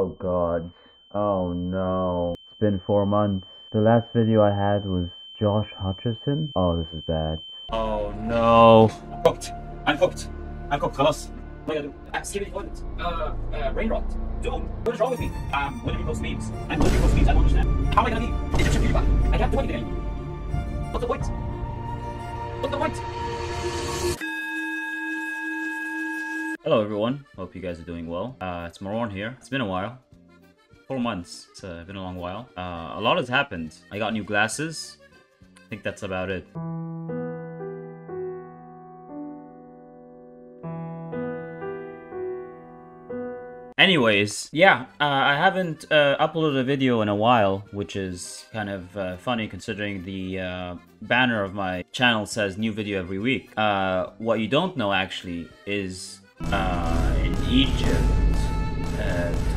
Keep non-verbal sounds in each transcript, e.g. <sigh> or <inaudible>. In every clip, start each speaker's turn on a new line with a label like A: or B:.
A: Oh god. Oh no. It's been four months. The last video I had was Josh Hutcherson. Oh, this is bad. Oh no.
B: I'm cooked. I'm cooked. I'm cooked. Carlos. What am I do? I'm Skibidi toilet. Uh, uh, rain rot. Doom. What is wrong with me? I'm winning post memes. I'm winning post memes. I don't understand. How am I gonna be Egyptian feedback? I can't do anything anymore. What's the point? What's the point?
A: Hello everyone. Hope you guys are doing well. Uh, it's Marwan here. It's been a while. Four months. It's uh, been a long while. Uh, a lot has happened. I got new glasses. I think that's about it. Anyways, yeah, uh, I haven't uh, uploaded a video in a while, which is kind of uh, funny considering the uh, banner of my channel says new video every week. Uh, what you don't know actually is uh, in Egypt,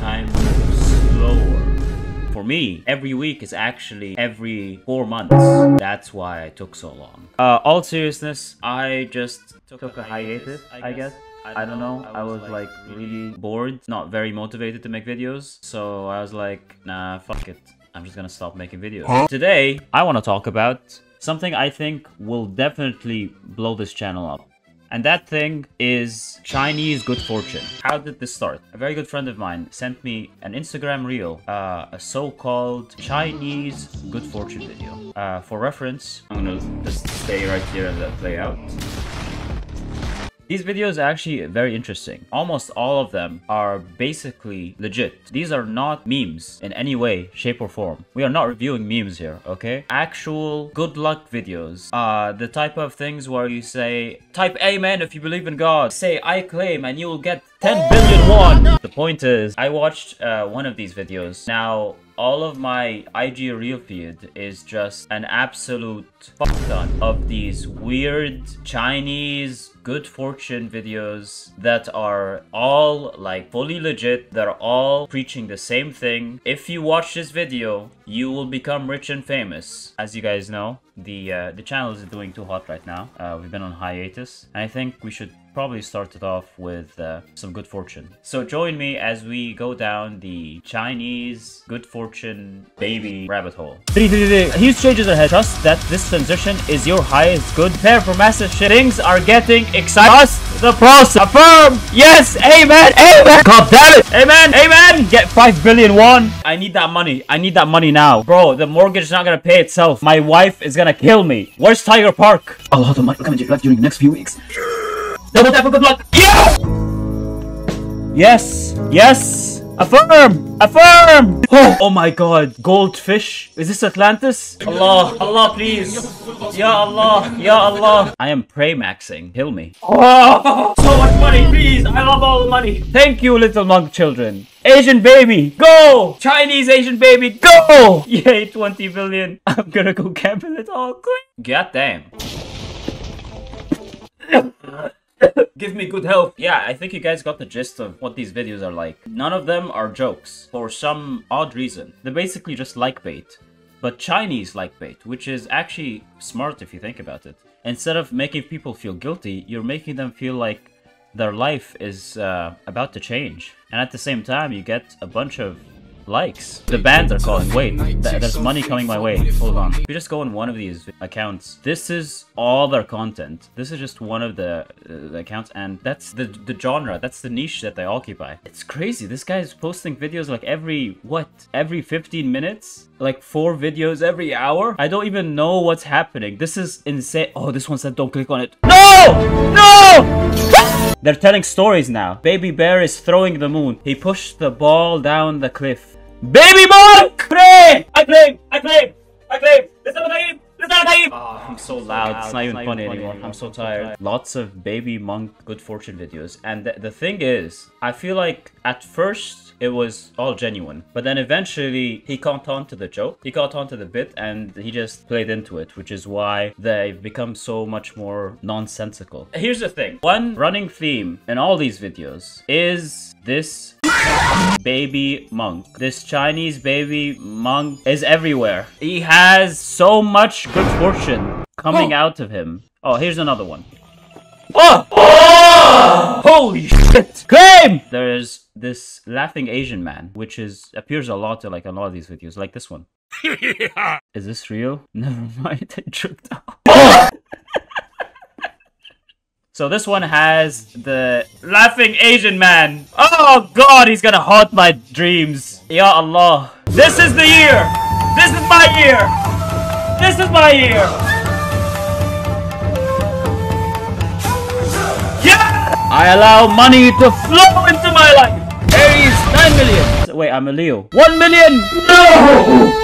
A: time moves slower. For me, every week is actually every four months. That's why I took so long. all seriousness, I just took, a hiatus, I guess. I don't know. I was like really bored, not very motivated to make videos. So I was like, nah, fuck it. I'm just gonna stop making videos. Huh? Today, I want to talk about something I think will definitely blow this channel up. And that thing is Chinese good fortune. How did this start? A very good friend of mine sent me an Instagram reel, uh, a so-called Chinese good fortune video. Uh, for reference, I'm gonna just stay right here and let play out. These videos are actually very interesting. Almost all of them are basically legit. These are not memes in any way, shape or form. We are not reviewing memes here, okay? Actual good luck videos. Uh, the type of things where you say, type amen if you believe in God. Say I claim and you will get 10 billion won. The point is, I watched uh, one of these videos. Now, all of my IG Reel feed is just an absolute fuck ton of these weird Chinese good fortune videos that are all like fully legit. They're all preaching the same thing. If you watch this video, you will become rich and famous. As you guys know, the uh, the channel is doing too hot right now. Uh, we've been on hiatus. And I think we should probably start it off with uh, some good fortune. So join me as we go down the Chinese good fortune baby rabbit hole. Three, three, three. Huge changes ahead. Trust that this transition is your highest good. Prepare for massive shit. Things are getting exciting. Trust the process. Affirm. Yes. Amen. Amen. God damn it. Amen. Amen. Get 5 billion won. I need that money. I need that money now. Bro, the mortgage is not gonna pay itself. My wife is gonna kill me. Where's Tiger Park?
B: A lot of money will come into your life during the next few weeks.
A: Double tap for good luck. Yeah! Yes. Yes. Affirm! Affirm! Oh, oh my god. Goldfish? Is this Atlantis? Allah, Allah please. Ya Allah, Ya Allah. I am pray maxing. Kill me. Oh, <laughs> so much money, please. I love all the money. Thank you, little monk children. Asian baby, go! Chinese Asian baby, go! <laughs> Yay, 20 billion. I'm gonna go gamble it all. God damn. <laughs> Give me good health. Yeah, I think you guys got the gist of what these videos are like. None of them are jokes, for some odd reason. They're basically just like bait. But Chinese like bait, which is actually smart if you think about it. Instead of making people feel guilty, you're making them feel like their life is uh, about to change. And at the same time, you get a bunch of likes. The bands are calling. Wait, th there's money coming my way. Hold on. If you just go on one of these accounts, this is all their content. This is just one of the, uh, the accounts, and that's the, the genre. That's the niche that they occupy. It's crazy. This guy is posting videos like every, what? Every 15 minutes? Like four videos every hour? I don't even know what's happening. This is insane. Oh, this one said don't click on it. No! No! They're telling stories now. Baby Bear is throwing the moon. He pushed the ball down the cliff. Baby Monk! Pray! I claim! I claim! I claim! Listen to me! Oh, ah, I'm so loud. It's not even funny anymore. I'm so tired. Lots of baby monk good fortune videos. And th the thing is, I feel like at first it was all genuine. But then eventually he caught on to the joke. He caught on to the bit and he just played into it, which is why they've become so much more nonsensical. Here's the thing. One running theme in all these videos is this baby monk. This Chinese baby monk is everywhere. He has so much good fortune coming oh. out of him. Oh, here's another one. Oh! oh! Holy shit! Claim! There's this laughing Asian man, which is appears a lot to like a lot of these videos, like this one. <laughs> Is this real? <laughs> Never mind, I tripped out. Oh! So this one has the laughing Asian man. Oh god, he's gonna haunt my dreams. Ya Allah. This is the year! This is my year! This is my year! Yeah! I allow money to flow into my life! Aries, 9 million! Wait, I'm a Leo. 1 million! No!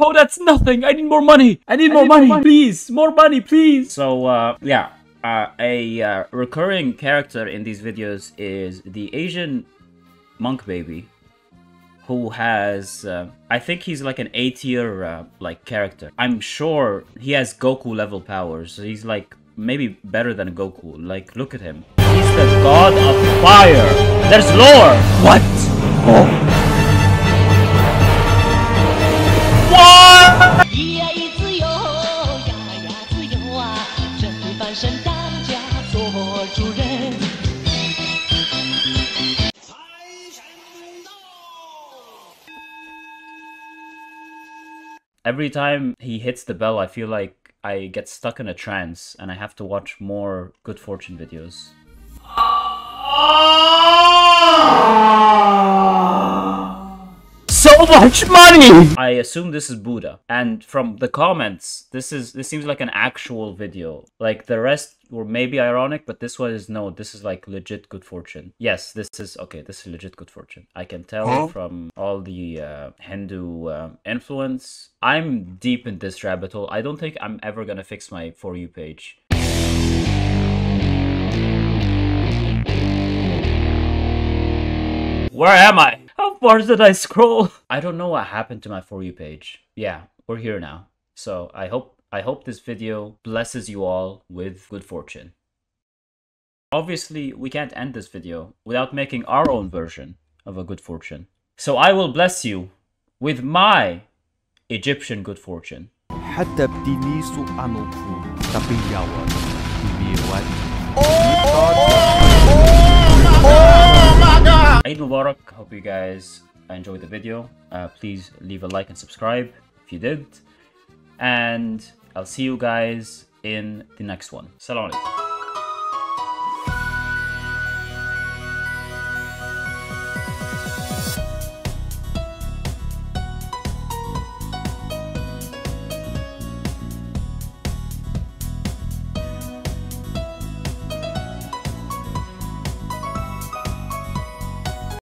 A: Oh, that's nothing. I need more money. I need, more,
B: need
A: money.
B: more money.
A: please. More money, please. So, uh, yeah. Uh, a uh, recurring character in these videos is the Asian monk baby, who has, uh, I think he's like an A tier uh, like character. I'm sure he has Goku level powers. He's like maybe better than Goku. Like, look at him. He's the god of fire. There's lore. What? Oh. Every time he hits the bell, I feel like I get stuck in a trance and I have to watch more Good Fortune videos. Ah! So much money! I assume this is Buddha. And from the comments, this is this seems like an actual video. Like the rest were maybe ironic, but this one is no, this is like legit good fortune. Yes, this is okay, this is legit good fortune. I can tell from all the uh, Hindu uh, influence. I'm deep in this rabbit hole. I don't think I'm ever gonna fix my For You page. Where am I? <laughs> How far did I scroll? I don't know what happened to my For You page. Yeah, we're here now. So I hope I hope this video blesses you all with good fortune. Obviously, we can't end this video without making our own version of a good fortune. So I will bless you with my Egyptian good fortune.
C: hadap
A: Eid Mubarak. Hope you guys enjoyed the video. Uh, please leave a like and subscribe if you did. And I'll see you guys in the next one. Salam alaikum.